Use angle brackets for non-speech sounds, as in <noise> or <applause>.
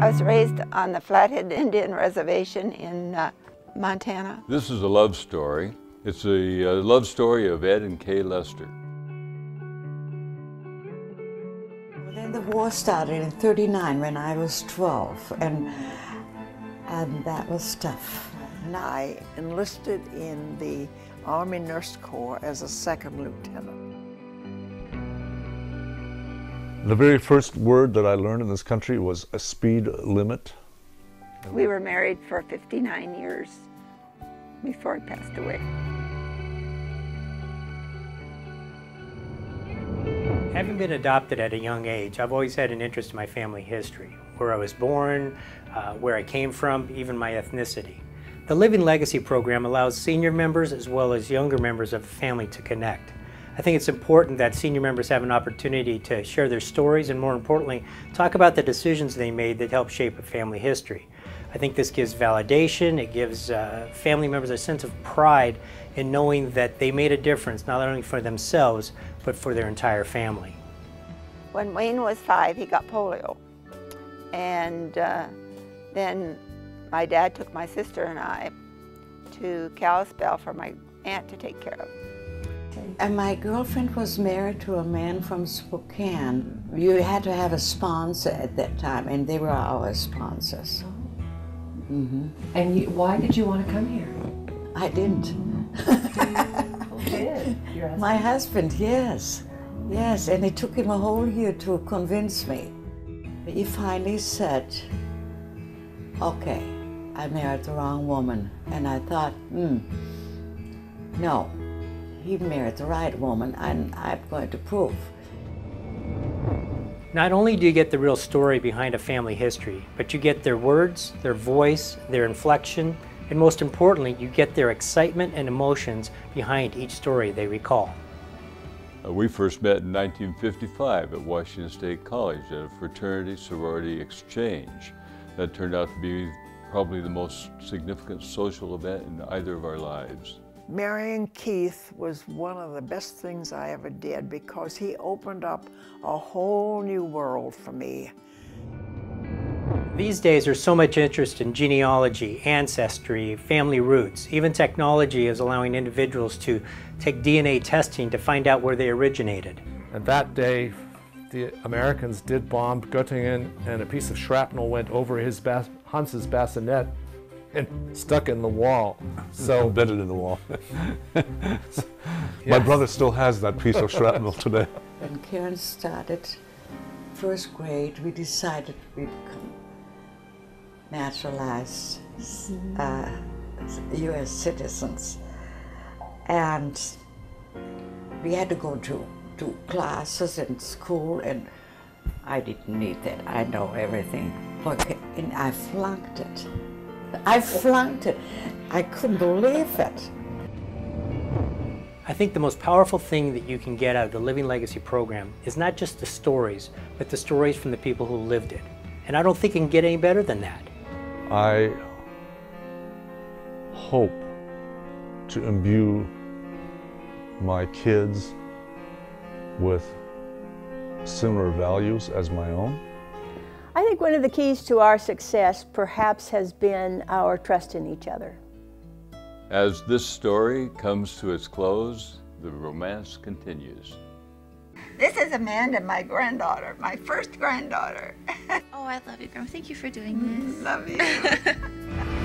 I was raised on the Flathead Indian Reservation in uh, Montana. This is a love story. It's a, uh, love story of Ed and Kay Lester. Then the war started in 39 when I was 12, and, and that was tough. And I enlisted in the Army Nurse Corps as a second lieutenant. The very first word that I learned in this country was a speed limit. We were married for 59 years before he passed away. Having been adopted at a young age, I've always had an interest in my family history, where I was born, uh, where I came from, even my ethnicity. The Living Legacy program allows senior members as well as younger members of the family to connect. I think it's important that senior members have an opportunity to share their stories and more importantly, talk about the decisions they made that help shape a family history. I think this gives validation, it gives uh, family members a sense of pride in knowing that they made a difference not only for themselves, but for their entire family. When Wayne was five, he got polio. And uh, then my dad took my sister and I to Kalispell for my aunt to take care of. And my girlfriend was married to a man from Spokane. You had to have a sponsor at that time, and they were our sponsors. Mm -hmm. And you, why did you want to come here? I didn't. Who did? <laughs> My husband, yes. Yes, and it took him a whole year to convince me. He finally said, okay, I married the wrong woman. And I thought, hmm, no, he married the right woman, and I'm going to prove. Not only do you get the real story behind a family history, but you get their words, their voice, their inflection, and most importantly, you get their excitement and emotions behind each story they recall. Uh, we first met in 1955 at Washington State College at a fraternity sorority exchange. That turned out to be probably the most significant social event in either of our lives. Marrying Keith was one of the best things I ever did because he opened up a whole new world for me. These days there's so much interest in genealogy, ancestry, family roots. Even technology is allowing individuals to take DNA testing to find out where they originated. And that day, the Americans did bomb Göttingen and a piece of shrapnel went over his bas Hans's bassinet and stuck in the wall. So embedded in the wall. <laughs> yes. My brother still has that piece of shrapnel today. When Karen started first grade, we decided we'd become naturalized uh, U.S. citizens, and we had to go to to classes in school, and I didn't need that. I know everything. Okay, and I flunked it. I flunked it. I couldn't believe it. I think the most powerful thing that you can get out of the Living Legacy program is not just the stories, but the stories from the people who lived it. And I don't think it can get any better than that. I hope to imbue my kids with similar values as my own. I think one of the keys to our success perhaps has been our trust in each other. As this story comes to its close, the romance continues. This is Amanda, my granddaughter, my first granddaughter. <laughs> oh, I love you, Grandma. Thank you for doing this. Love you. <laughs>